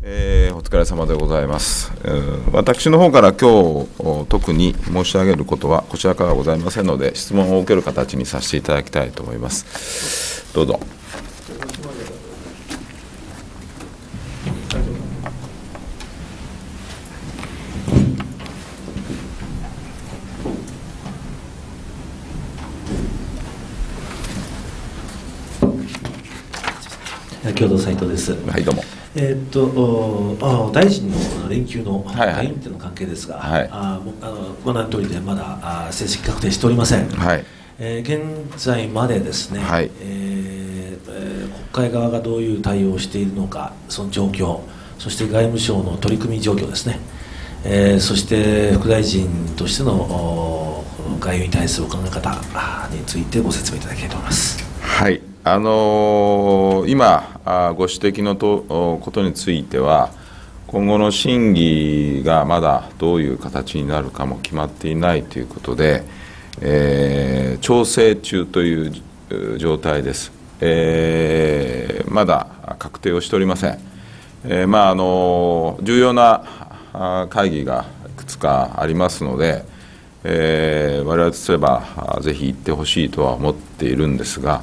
えー、お疲れ様でございます、えー、私の方から今日特に申し上げることはこちらからはございませんので質問を受ける形にさせていただきたいと思います。どうぞ。共同斉藤です。はいどうもえー、っとあ大臣の連休の原因っていうの関係ですが、はい。はい、ああのご覧の通りでまだあ正式確定しておりません、はい。えー、現在までですね、はい。えー、国会側がどういう対応をしているのかその状況そして外務省の取り組み状況ですね、えー、そして副大臣としての外遊に対するお考え方についてご説明いただきたいと思います。はい。あのー、今ご指摘のとことについては今後の審議がまだどういう形になるかも決まっていないということで、えー、調整中という状態です、えー、まだ確定をしておりません、えー、まああの重要な会議がいくつかありますので、えー、我々とすればぜひ行ってほしいとは思っているんですが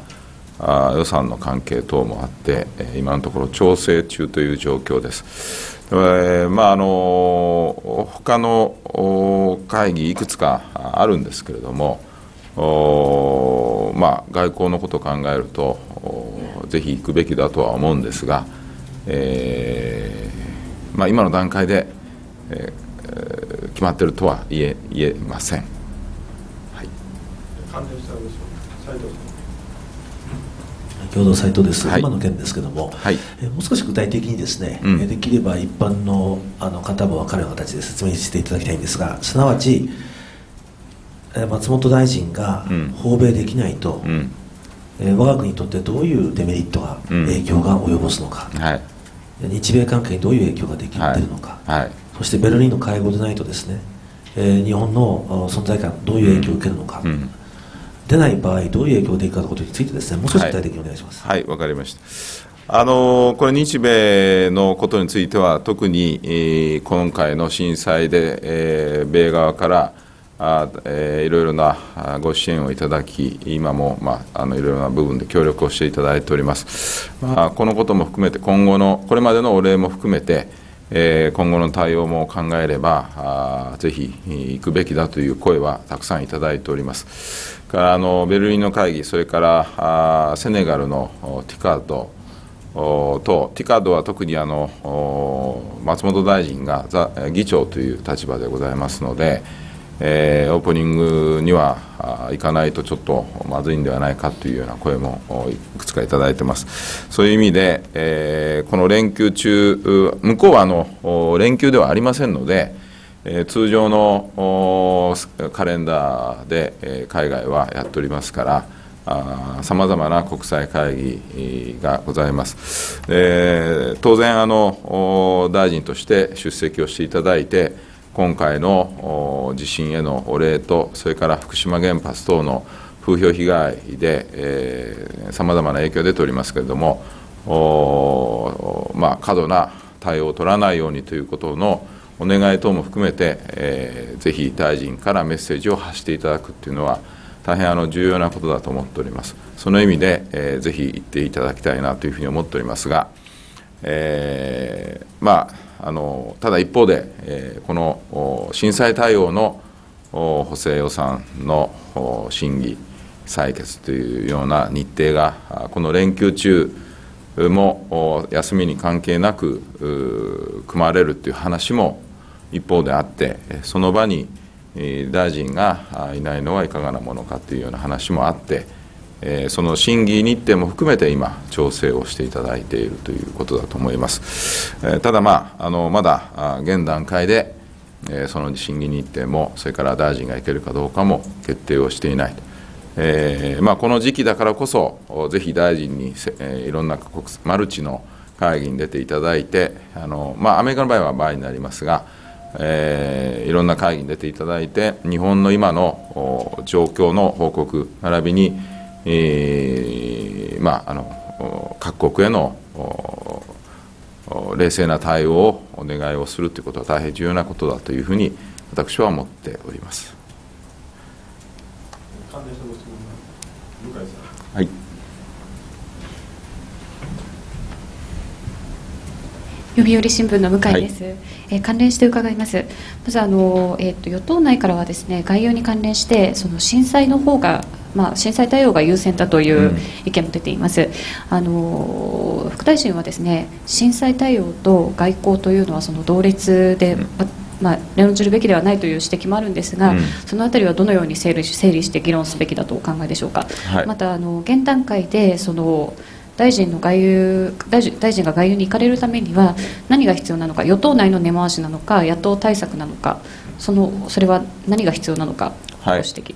あ予算の関係等もあって、今のところ調整中という状況です。えー、まああの他の会議いくつかあるんですけれども、まあ、外交のことを考えるとぜひ行くべきだとは思うんですが、えーまあ、今の段階で、えー、決まっているとは言え言えません。はい、関連した斉藤さん共同サイトです、はい、今の件ですけれども、はい、えもう少し具体的にですね、うん、できれば一般のあの方も分かるような形で説明していただきたいんですがすなわち松本大臣が訪米できないと、うん、え我が国にとってどういうデメリットが、うん、影響が及ぼすのか、はい、日米関係にどういう影響ができているのか、はい、そしてベルリンの会合でないとですね、えー、日本の存在感どういう影響を受けるのか、うん出ない場合、どういう影響が出るかということについてですね、もう少し具体的にお願いします。はい、わ、はい、かりました。あのこれ、日米のことについては、特に、えー、今回の震災で、えー、米側からあ、えー、いろいろなご支援をいただき、今も、まあ、あのいろいろな部分で協力をしていただいております。まあ、このことも含めて、今後の、これまでのお礼も含めて、え、今後の対応も考えればあ、ぜひ行くべきだという声はたくさんいただいております。からあのベルリンの会議、それからあセネガルのティカードと、ティカードは特にあの松本大臣が議長という立場でございますので、えー、オープニングには行かないとちょっとまずいんではないかというような声もいくつかいただいてます。そういう意味で、えー、この連休中、向こうはあの連休ではありませんので、えー、通常のカレンダーで、えー、海外はやっておりますからさまざまな国際会議がございます、えー、当然あの大臣として出席をしていただいて今回の地震へのお礼とそれから福島原発等の風評被害でさまざまな影響が出ておりますけれどもまあ、過度な対応を取らないようにということのお願い等も含めて、えー、ぜひ大臣からメッセージを発していただくというのは、大変あの重要なことだと思っております。その意味で、えー、ぜひ言っていただきたいなというふうに思っておりますが、えー、まあ、あのただ一方で、え、この震災対応の補正予算の審議、採決というような日程が、この連休中、も休みに関係なく組まれるという話も一方であってその場に大臣がいないのはいかがなものかというような話もあってえその審議日程も含めて今調整をしていただいているということだと思います。えただまああのまだ現段階でえその審議日程もそれから大臣が行けるかどうかも決定をしていないえーまあ、この時期だからこそ、ぜひ大臣に、えー、いろんな国マルチの会議に出ていただいて、あのまあ、アメリカの場合は場合になりますが、えー、いろんな会議に出ていただいて、日本の今の状況の報告、並びに、えーまあ、あの各国への冷静な対応をお願いをするということは大変重要なことだというふうに私は思っております。はい読売新聞の向井です、はい、えー、関連して伺います。まずあの、えーと、与党内からはですね概要に関連してその震災の方がまあ、震災対応が優先だという意見も出ています、うん、あの副大臣はですね震災対応と外交というのはその同列で、うん。まあ、論じるべきではないという指摘もあるんですが、うん、そのあたりはどのように整理整理して議論すべきだとお考えでしょうか、はい、またあの現段階でその大臣の外遊大臣大臣が外遊に行かれるためには何が必要なのか与党内の根回しなのか野党対策なのかそのそれは何が必要なのか、はい、ご指摘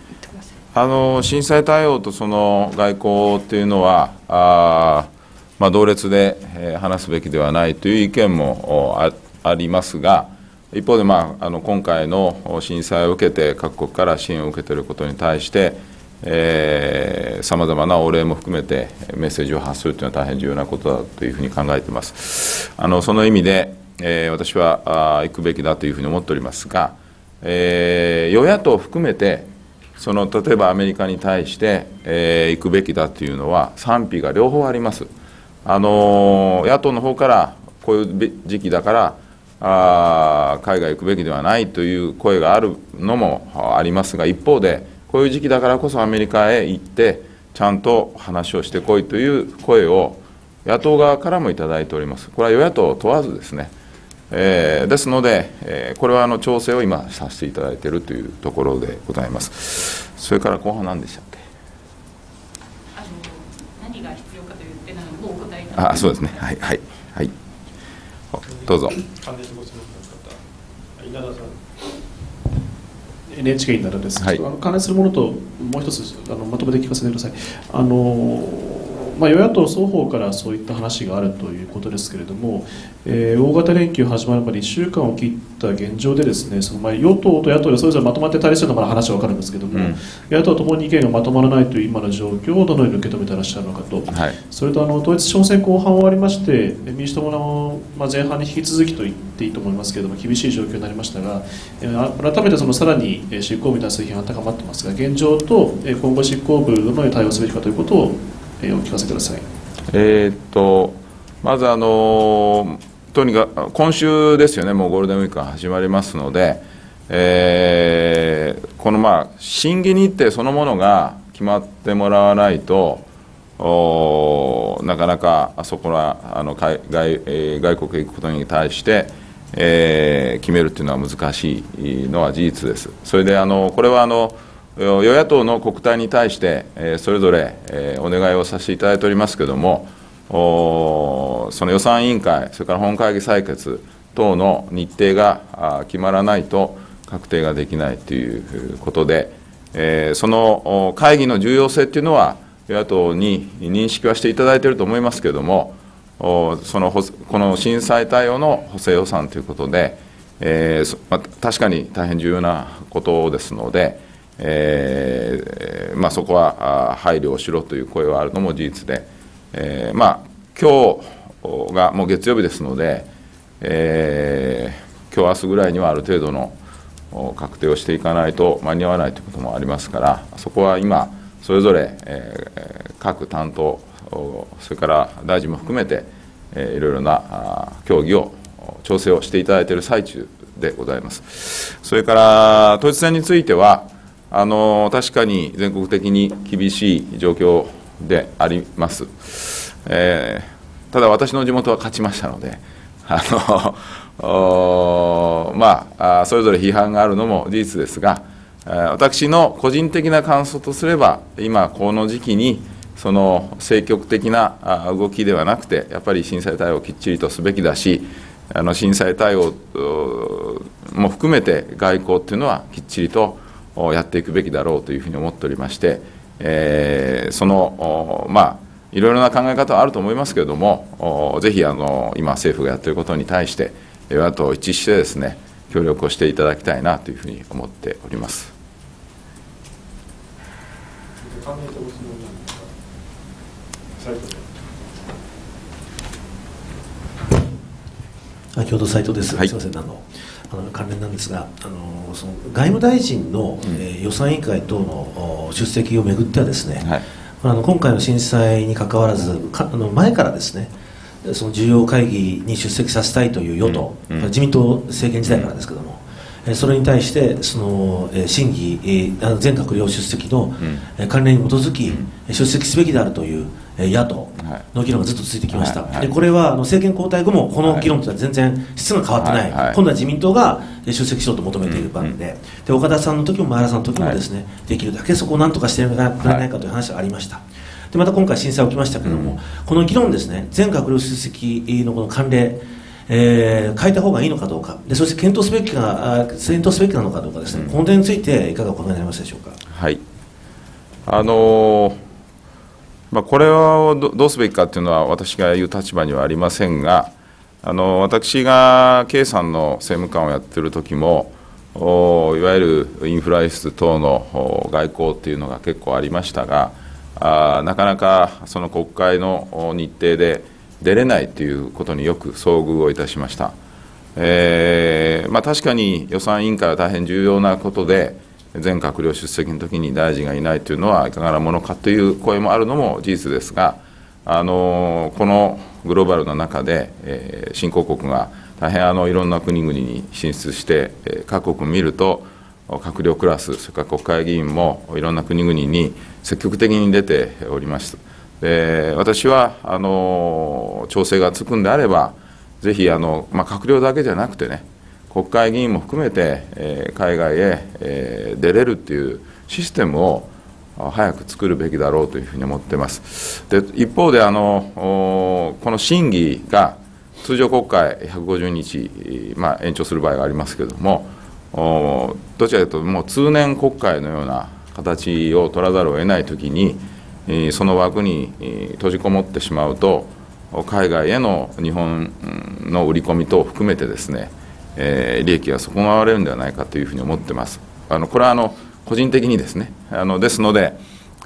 あの震災対応とその外交というのはあ、まあ、同列で、えー、話すべきではないという意見もあありますが一方で、まあ、あの今回の震災を受けて各国から支援を受けていることに対してさまざまなお礼も含めてメッセージを発するというのは大変重要なことだというふうに考えています。あのその意味で、えー、私はあ行くべきだというふうに思っておりますが、えー、与野党含めてその例えばアメリカに対して、えー、行くべきだというのは賛否が両方あります。あの野党の方からこういう時期だからあ海外行くべきではないという声があるのもありますが一方でこういう時期だからこそアメリカへ行ってちゃんと話をしてこいという声を野党側からもいただいております。これは与野党問わずですね、えー、ですので、えー、これはあの調整を今させていただいているというところでございます。それから後半何でしたっけ？何が必要かという点なのもお答えあそうですね。はいはいはい。どうぞ。稲田さん NHK になるんです、はい、あの関連するものともう一つあのまとめて聞かせてください。あのまあ、与野党双方からそういった話があるということですけれども、えー、大型連休始まるまで1週間を切った現状でですねそのまあ与党と野党でそれぞれまとまって対立するのまだ話は分かるんですけども、うん、野党ともに意見がまとまらないという今の状況をどのように受け止めていらっしゃるのかと、はい、それとあの統一地方選後半終わりまして民主党もまあ前半に引き続きと言っていいと思いますけれども厳しい状況になりましたが、えー、改めてそのさらに執行部に対する批判が高まってますが現状と今後執行部どのように対応すべきかということをえー、お聞かせください。えー、っとまずあのとにかく今週ですよね、もうゴールデンウィークが始まりますので、えー、このまあ審議日程そのものが決まってもらわないと、おなかなかあそこらあの外外,、えー、外国へ行くことに対して、えー、決めるというのは難しいのは事実です。それであのこれはあの与野党の国対に対して、それぞれお願いをさせていただいておりますけれども、その予算委員会、それから本会議採決等の日程が決まらないと確定ができないということで、その会議の重要性っていうのは、与野党に認識はしていただいていると思いますけれども、そのこの震災対応の補正予算ということで、えーま、確かに大変重要なことですので、えーまあ、そこは配慮をしろという声はあるのも事実で、えーまあ今日がもう月曜日ですので、えー、今日明日ぐらいにはある程度の確定をしていかないと間に合わないということもありますから、そこは今、それぞれ、えー、各担当、それから大臣も含めて、えー、いろいろな協議を、調整をしていただいている最中でございます。それから統一選については、あの確かに全国的に厳しい状況であります、えー、ただ私の地元は勝ちましたので、あの まあ、それぞれ批判があるのも事実ですが、私の個人的な感想とすれば、今、この時期に、その積極的な動きではなくて、やっぱり震災対応をきっちりとすべきだし、あの震災対応も含めて外交っていうのはきっちりとやっていくべきだろうというふうに思っておりまして、えー、そのまあいろいろな考え方はあると思いますけれども、ぜひあの今、政府がやっていることに対して、与野党一致してですね協力をしていただきたいなというふうに思っております。先ほど斉藤です、はい、すみません。あのあの関連なんですがあのその外務大臣の、うん、えー、予算委員会等の出席をめぐってはですね、はい、あの今回の震災にかかわらずかあの前からですねその重要会議に出席させたいという与党、うん。うん、自民党政権時代からですけども、それに対してその審議全閣僚出席の関連に基づき出席すべきであるという野党の議論がずっと続いてきました、でこれは政権交代後もこの議論というのは全然質が変わってない、今度は自民党が出席しようと求めている番で,、で岡田さんの時も前原さんの時もですね、できるだけそこをなんとかしてくれない。かという話がありました。でまた今回、震災起きましたけれども、この議論ですね、全閣僚出席のこの慣例、えー、変えた方がいいのかどうか。でそして検討すべきか検討すべきなのかどうかですね、うん、この点についていかがお考えになりますでしょうか？はい。あのー、まあ、これはどうすべきかというのは私が言う立場にはありませんがあの私が経産の政務官をやっている時もいわゆるインフラ輸出等の外交というのが結構ありましたがあなかなかその国会の日程で出れないということによく遭遇をいたしました、えーまあ、確かに予算委員会は大変重要なことで全閣僚出席の時に大臣がいないというのはいかがなものかという声もあるのも事実ですがあのこのグローバルの中で、えー、新興国が大変あのいろんな国々に進出して、えー、各国見ると閣僚クラスそれから国会議員もいろんな国々に積極的に出ております。で私はあの調整がつくんであれば、ぜひあの、まあ、閣僚だけじゃなくてね、国会議員も含めて、えー、海外へ、えー、出れるっていうシステムを早く作るべきだろうというふうに思っています。で一方であの、この審議が通常国会150日、まあ、延長する場合がありますけれども、どちらかというと、もう通年国会のような形を取らざるを得ないときに、その枠に閉じこもってしまうと海外への日本の売り込み等を含めてですね、え利益が損なわれるんではないかというふうに思ってます。あのこれはあの個人的にですねあのですので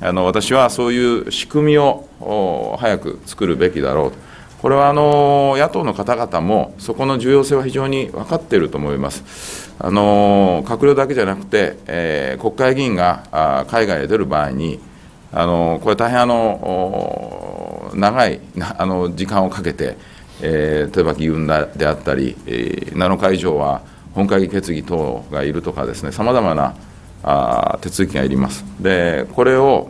あの私はそういう仕組みを早く作るべきだろうとこれはあの野党の方々もそこの重要性は非常に分かっていると思います。あの閣僚だけじゃなくて、えー、国会議員が海外へ出る場合にあのこれ大変あの長いあの時間をかけて、えー、例えば議運であったり、えー、7日以上は本会議決議等がいるとかですねさまざまなあ手続きがいります。でこれを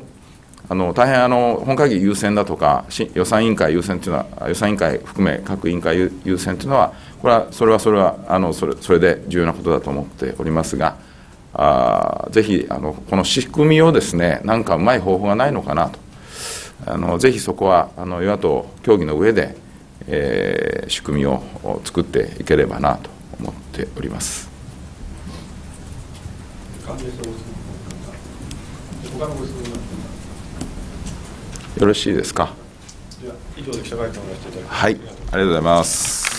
あの大変あの本会議優先だとか予算委員会優先というのは予算委員会含め各委員会優先というのはこれはそれはそれはあのそれそれで重要なことだと思っておりますがあぜひあのこの仕組みをですね何かうまい方法がないのかなとあのぜひそこはあの与野党協議の上で、えー、仕組みを作っていければなと思っております。よろしいですか？以上で記者会見をしていただきはい、ありがとうございます。